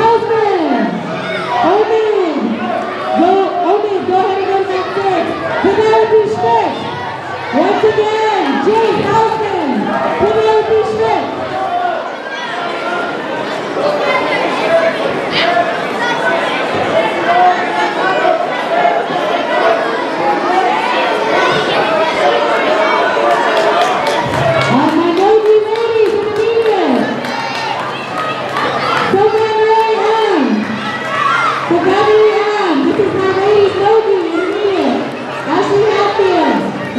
Houseman. Omen. Go, Omen, go ahead and go to Max 6. Penelope Once again, Jake Houseman.